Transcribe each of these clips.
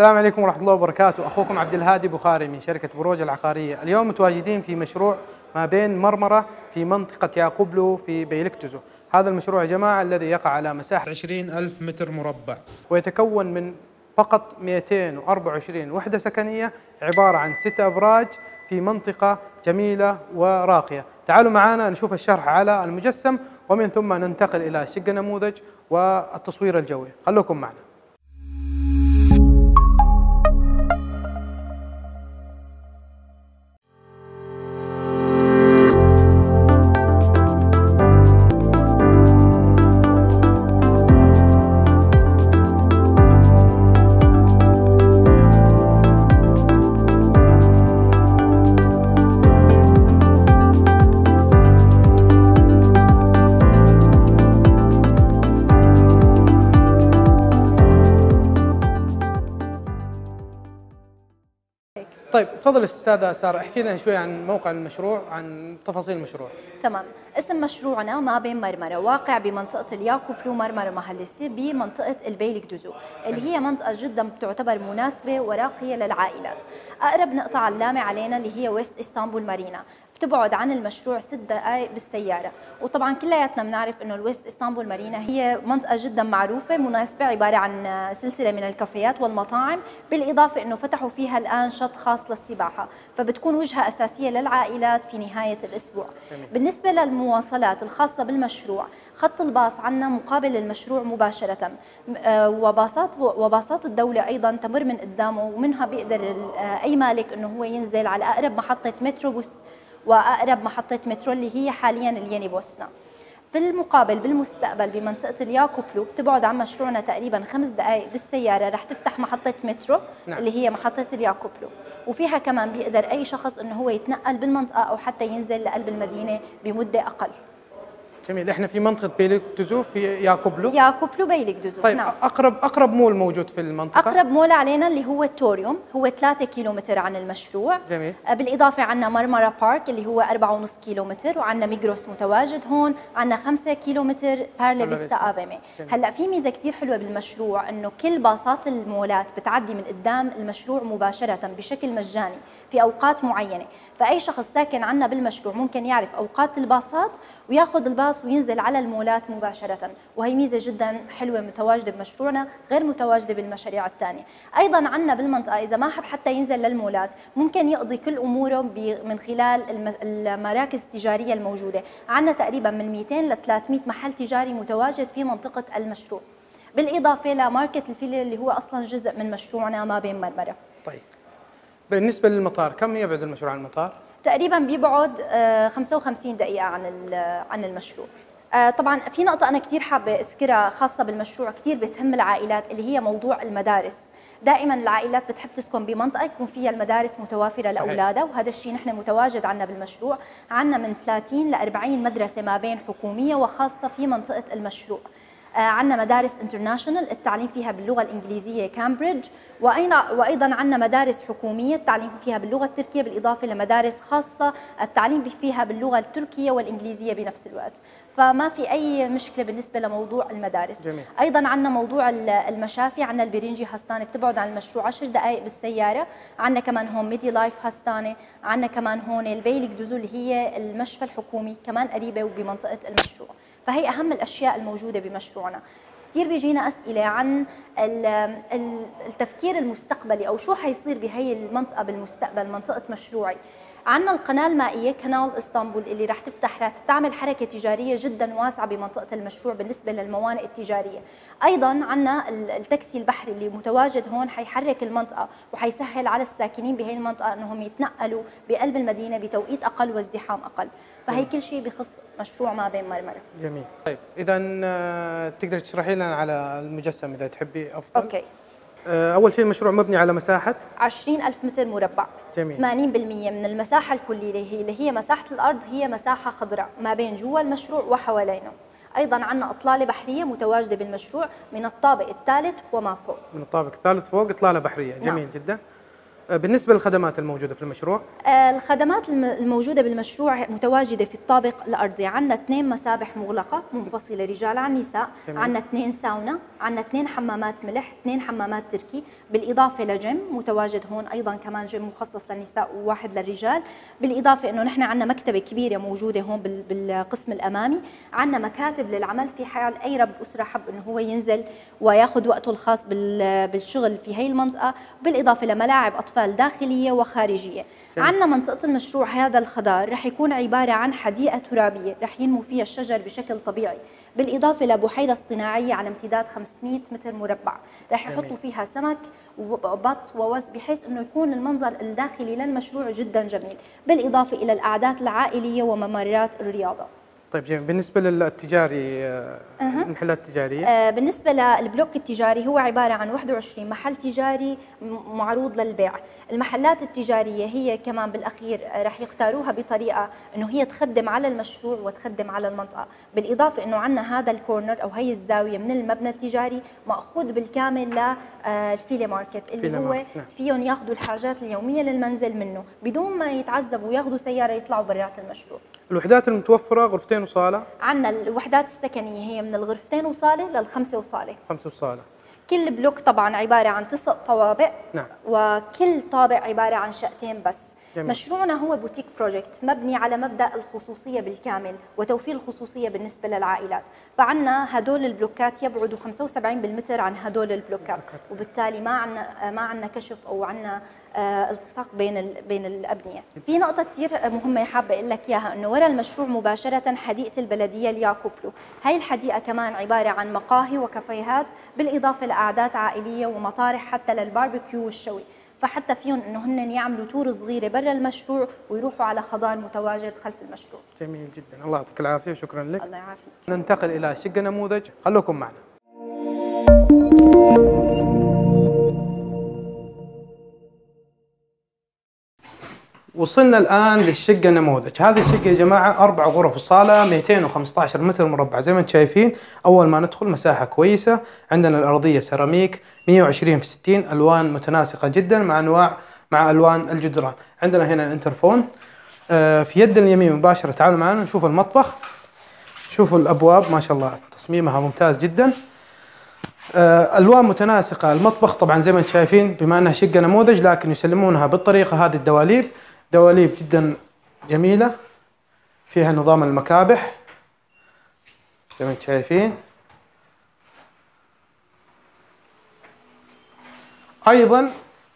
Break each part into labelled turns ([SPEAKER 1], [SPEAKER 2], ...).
[SPEAKER 1] السلام عليكم ورحمة الله وبركاته، أخوكم عبد الهادي بخاري من شركة بروج العقارية، اليوم متواجدين في مشروع ما بين مرمرة في منطقة يعقوبلو في بيلكتزو، هذا المشروع يا جماعة الذي يقع على مساحة 20 ألف متر مربع. ويتكون من فقط 224 وحدة سكنية عبارة عن ست أبراج في منطقة جميلة وراقية. تعالوا معنا نشوف الشرح على المجسم ومن ثم ننتقل إلى شق النموذج والتصوير الجوي. خلوكم معنا. طيب تفضل أستاذة سارة احكي لنا شوي عن موقع المشروع عن تفاصيل المشروع.
[SPEAKER 2] تمام. اسم مشروعنا ما بين مرمرة واقع بمنطقة الياكوبلو مرمرة mahallesi بمنطقة البيلك دوزو اللي هي منطقة جدا بتعتبر مناسبة وراقية للعائلات. أقرب نقطة علامة علينا اللي هي ويست إسطنبول مارينا بتبعد عن المشروع ست دقائق بالسيارة. وطبعا كلياتنا بنعرف إنه الويست إسطنبول مارينا هي منطقة جدا معروفة مناسبة عبارة عن سلسلة من الكافيات والمطاعم بالإضافة إنه فتحوا فيها الآن شط خاص للسباحة. فبتكون وجهة أساسية للعائلات في نهاية الأسبوع. بالنسبة للمواصلات الخاصة بالمشروع خط الباص عنا مقابل المشروع مباشرة. وباصات وباصات الدولة أيضا تمر من قدامه ومنها بيقدر أي مالك إنه هو ينزل على أقرب محطة متروبوس وأقرب محطة مترو اللي هي حاليا الياني بوسنا في المقابل بالمستقبل بمنطقة الياكوبلو بتبعد عن مشروعنا تقريبا خمس دقائق بالسيارة رح تفتح محطة مترو نعم. اللي هي محطة الياكوبلو. وفيها كمان بيقدر أي شخص إنه هو يتنقل بالمنطقة أو حتى ينزل لقلب المدينة بمدة أقل.
[SPEAKER 1] جميل. إحنا في منطقة بيلك دوزو في ياكوبلو
[SPEAKER 2] ياكوبلو بيلك دوزو
[SPEAKER 1] طيب نعم. أقرب أقرب مول موجود في المنطقة؟
[SPEAKER 2] أقرب مول علينا اللي هو التوريوم هو 3 كيلومتر عن المشروع.
[SPEAKER 1] جميل.
[SPEAKER 2] بالإضافة عندنا مرمرة بارك اللي هو 4.5 كيلومتر وعندنا ميجروس متواجد هون عندنا 5 كيلومتر بارلي فيستا AVM. هلأ في ميزة كثير حلوة بالمشروع إنه كل باصات المولات بتعدي من قدام المشروع مباشرة بشكل مجاني في أوقات معينة. فأي شخص ساكن عندنا بالمشروع ممكن يعرف أوقات الباصات وياخذ الباص وينزل على المولات مباشرة. وهي ميزة جدا حلوة متواجدة بمشروعنا غير متواجدة بالمشاريع الثانية. أيضا عندنا بالمنطقة إذا ما حب حتى ينزل للمولات ممكن يقضي كل أموره من خلال المراكز التجارية الموجودة. عندنا تقريبا من 200 ل 300 محل تجاري متواجد في منطقة المشروع. بالإضافة لماركت الفيلي اللي هو أصلا جزء من مشروعنا ما بين مرمرة.
[SPEAKER 1] طيب. بالنسبة للمطار كم يبعد المشروع عن المطار؟
[SPEAKER 2] تقريبا بيبعد 55 دقيقة عن عن المشروع. طبعا في نقطة أنا كثير حابة أذكرها خاصة بالمشروع. كثير بتهم العائلات اللي هي موضوع المدارس. دائما العائلات بتحب تسكن بمنطقة يكون فيها المدارس متوافرة لأولادها وهذا الشيء نحن متواجد عندنا بالمشروع. عندنا من 30 ل 40 مدرسة ما بين حكومية وخاصة في منطقة المشروع. عندنا مدارس international التعليم فيها باللغة الإنجليزية كامبريدج وأيضا عندنا مدارس حكومية التعليم فيها باللغة التركية بالإضافة لمدارس خاصة التعليم فيها باللغة التركية والإنجليزية بنفس الوقت. فما في أي مشكلة بالنسبة لموضوع المدارس.
[SPEAKER 1] جميل.
[SPEAKER 2] أيضا عندنا موضوع المشافي عندنا البرنجي hastane بتبعد عن المشروع 10 دقائق بالسيارة. عندنا كمان هون ميدي لايف hastane عندنا كمان هون البيلك دوزو اللي هي المشفى الحكومي كمان قريبة وبمنطقة المشروع. فهي أهم الأشياء الموجودة بمشروعنا. كثير بيجينا أسئلة عن التفكير المستقبلي أو شو حيصير بهي المنطقة بالمستقبل منطقة مشروعي. عندنا القناة المائية كنال إسطنبول اللي رح تفتح رح تعمل حركة تجارية جدا واسعة بمنطقة المشروع بالنسبة للموانئ التجارية. أيضا عندنا التاكسي البحري اللي متواجد هون حيحرك المنطقة وحيسهل على الساكنين بهي المنطقة أنهم يتنقلوا بقلب المدينة بتوقيت أقل وازدحام أقل. فهي كل شيء بخص مشروع ما بين مرمرة
[SPEAKER 1] جميل. طيب إذا تقدر تشرحي لنا على المجسم إذا تحبي أفضل؟
[SPEAKER 2] أوكي.
[SPEAKER 1] أول شيء المشروع مبني على مساحة؟
[SPEAKER 2] 20000 متر مربع.
[SPEAKER 1] جميل.
[SPEAKER 2] 80% من المساحة الكلية اللي هي, اللي هي مساحة الأرض هي مساحة خضراء ما بين جوا المشروع وحوالينه. أيضا عندنا إطلالة بحرية متواجدة بالمشروع من الطابق الثالث وما فوق.
[SPEAKER 1] من الطابق الثالث فوق إطلالة بحرية. جميل
[SPEAKER 2] نعم.
[SPEAKER 1] جدا. بالنسبة للخدمات الموجودة في المشروع؟
[SPEAKER 2] آه، الخدمات الموجودة بالمشروع متواجدة في الطابق الأرضي. عندنا اثنين مسابح مغلقة منفصلة رجال عن نساء. عندنا اثنين ساونا. عندنا اثنين حمامات ملح اثنين حمامات تركي. بالإضافة لجيم متواجد هون أيضا كمان جيم مخصص للنساء وواحد للرجال. بالإضافة أنه نحن عندنا مكتبة كبيرة موجودة هون بالقسم الأمامي. عندنا مكاتب للعمل في حال أي رب أسرة حب أنه هو ينزل وياخذ وقته الخاص بالشغل في هي المنطقة. بالإضافة لملاعب أطفال داخلية وخارجية. عندنا منطقة المشروع هذا الخضار رح يكون عبارة عن حديقة ترابية رح ينمو فيها الشجر بشكل طبيعي بالإضافة لبحيرة اصطناعية على امتداد 500 متر مربع. رح يحطوا فيها سمك وبط ووز بحيث أنه يكون المنظر الداخلي للمشروع جدا جميل بالإضافة إلى الأعداد العائلية وممرات الرياضة.
[SPEAKER 1] طيب جميل. بالنسبة للتجاري أه. المحلات التجارية؟
[SPEAKER 2] آه بالنسبة للبلوك التجاري هو عبارة عن 21 محل تجاري معروض للبيع. المحلات التجارية هي كمان بالأخير رح يختاروها بطريقة أنه هي تخدم على المشروع وتخدم على المنطقة. بالإضافة أنه عندنا هذا الكورنر أو هي الزاوية من المبنى التجاري مأخوذ بالكامل للفيلي market اللي هو نعم. فيهم ياخذوا الحاجات اليومية للمنزل منه بدون ما يتعذبوا وياخذوا سيارة يطلعوا برات المشروع.
[SPEAKER 1] الوحدات المتوفرة غرفتين وصالة؟
[SPEAKER 2] عندنا الوحدات السكنية هي من الغرفتين وصالة للخمسة وصالة.
[SPEAKER 1] خمسة وصالة.
[SPEAKER 2] كل بلوك طبعا عبارة عن تسع طوابق
[SPEAKER 1] نعم.
[SPEAKER 2] وكل طابق عبارة عن شقتين بس. جميل. مشروعنا هو boutique project مبني على مبدأ الخصوصية بالكامل وتوفير الخصوصية بالنسبة للعائلات. فعنا هدول البلوكات يبعدوا 75 بالمتر عن هدول البلوكات. وبالتالي ما عندنا ما عندنا كشف أو عندنا آه، التصاق بين بين الأبنية. في نقطة كثير مهمة حابة أقول لك إياها إنه ورا المشروع مباشرة حديقة البلدية الياكوبلو. هاي الحديقة كمان عبارة عن مقاهي وكافيهات بالإضافة لأعداد عائلية ومطارح حتى للباربيكيو والشوي. فحتى فيهم انه هن يعملوا tour صغيرة برا المشروع ويروحوا على خضار متواجد خلف المشروع.
[SPEAKER 1] جميل جدا، الله يعطيك العافية وشكرا لك.
[SPEAKER 2] الله يعافيك.
[SPEAKER 1] ننتقل إلى شقه نموذج، خلوكم معنا. وصلنا الآن للشقة نموذج، هذه الشقة يا جماعة أربع غرف وصالة 215 متر مربع زي ما أنتم شايفين، أول ما ندخل مساحة كويسة، عندنا الأرضية سيراميك 120 في 60 ألوان متناسقة جدا مع أنواع مع ألوان الجدران، عندنا هنا الانترفون. آه، في يد اليمين مباشرة تعالوا معنا نشوف المطبخ. شوفوا الأبواب ما شاء الله تصميمها ممتاز جدا. آه، ألوان متناسقة. المطبخ طبعا زي ما أنتم شايفين بما إنها شقة نموذج لكن يسلمونها بالطريقة هذه الدواليب. دواليب جدا جميلة فيها نظام المكابح. زي ما أنتم شايفين. أيضا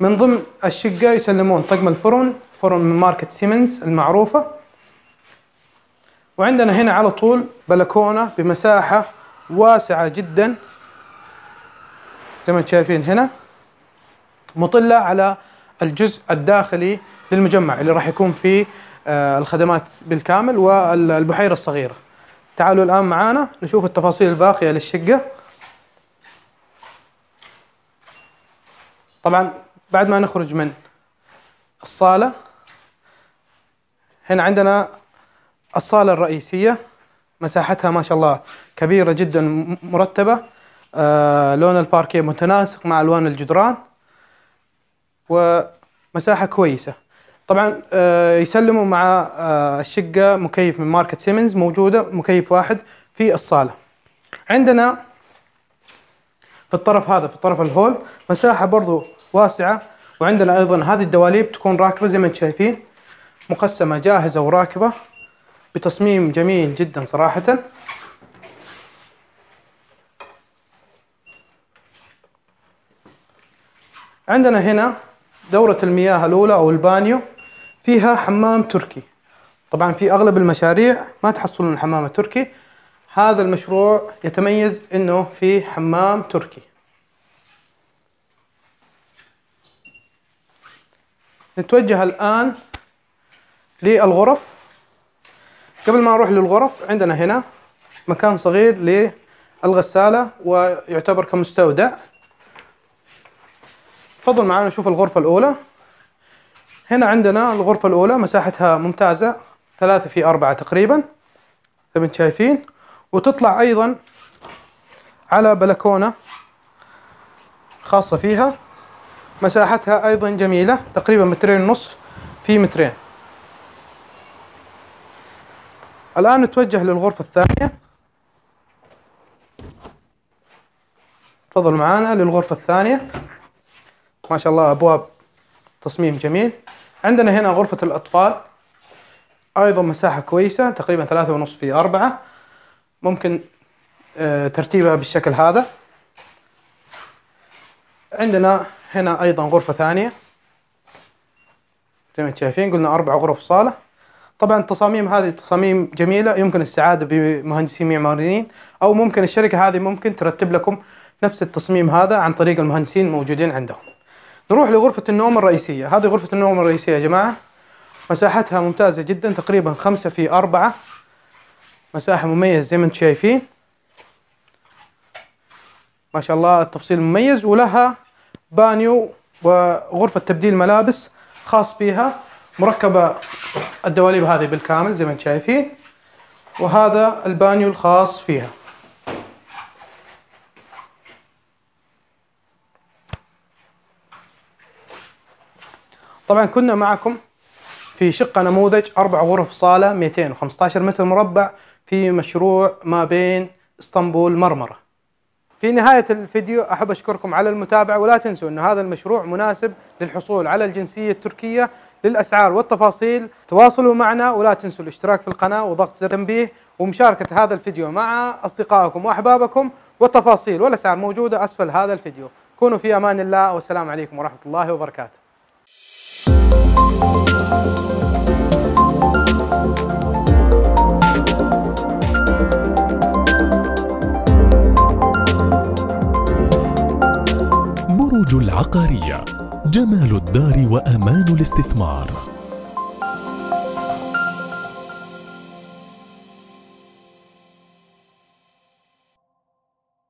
[SPEAKER 1] من ضمن الشقة يسلمون طقم الفرن فرن من ماركة سيمنز المعروفة. وعندنا هنا على طول بلكونة بمساحة واسعة جدا. زي ما أنتم شايفين هنا. مطلة على الجزء الداخلي للمجمع اللي راح يكون فيه آه، الخدمات بالكامل والبحيرة الصغيرة. تعالوا الآن معانا نشوف التفاصيل الباقية للشقة. طبعا بعد ما نخرج من الصالة هنا عندنا الصالة الرئيسية مساحتها ما شاء الله كبيرة جدا مرتبة آه لون الباركيه متناسق مع ألوان الجدران ومساحة كويسة. طبعا آه، يسلموا مع آه، الشقة مكيف من ماركة سيمنز موجودة مكيف واحد في الصالة. عندنا في الطرف هذا في طرف الهول مساحة برضو واسعة وعندنا أيضا هذه الدواليب تكون راكبة زي ما أنتم شايفين مقسمة جاهزة وراكبة بتصميم جميل جدا صراحة. عندنا هنا دورة المياه الأولى أو البانيو. فيها حمام تركي. طبعا في أغلب المشاريع ما تحصلون الحمام التركي هذا المشروع يتميز إنه في حمام تركي. نتوجه الآن للغرف. قبل ما نروح للغرف عندنا هنا مكان صغير للغسالة ويعتبر كمستودع. تفضل معنا نشوف الغرفة الأولى. هنا عندنا الغرفة الأولى مساحتها ممتازة ثلاثة في أربعة تقريبا زي ما أنتم شايفين. وتطلع أيضا على بلكونة خاصة فيها. مساحتها أيضا جميلة تقريبا مترين ونص في مترين. الآن نتوجه للغرفة الثانية. تفضلوا معانا للغرفة الثانية. ما شاء الله أبواب تصميم جميل. عندنا هنا غرفة الأطفال. أيضا مساحة كويسة تقريبا ثلاثة ونص في أربعة. ممكن آه، ترتيبها بالشكل هذا. عندنا هنا أيضا غرفة ثانية. زي ما شايفين قلنا أربع غرف صالة. طبعا التصاميم هذه تصاميم جميلة. يمكن الاستعادة بمهندسين معماريين أو ممكن الشركة هذه ممكن ترتب لكم نفس التصميم هذا عن طريق المهندسين الموجودين عندهم. نروح لغرفة النوم الرئيسية. هذه غرفة النوم الرئيسية يا جماعة. مساحتها ممتازة جدا تقريبا خمسة في أربعة. مساحة مميزة زي ما أنتم شايفين. ما شاء الله التفصيل مميز. ولها بانيو وغرفة تبديل ملابس خاص بها. مركبة الدواليب هذه بالكامل زي ما أنتم شايفين. وهذا البانيو الخاص فيها. طبعا كنا معكم في شقة نموذج أربع غرف صالة 215 متر مربع في مشروع ما بين إسطنبول مرمرة. في نهاية الفيديو أحب أشكركم على المتابعة ولا تنسوا أن هذا المشروع مناسب للحصول على الجنسية التركية للأسعار والتفاصيل. تواصلوا معنا ولا تنسوا الاشتراك في القناة وضغط زر التنبيه ومشاركة هذا الفيديو مع أصدقائكم وأحبابكم والتفاصيل والأسعار موجودة أسفل هذا الفيديو. كونوا في أمان الله والسلام عليكم ورحمة الله وبركاته.
[SPEAKER 3] بروج العقارية جمال الدار وأمان الاستثمار.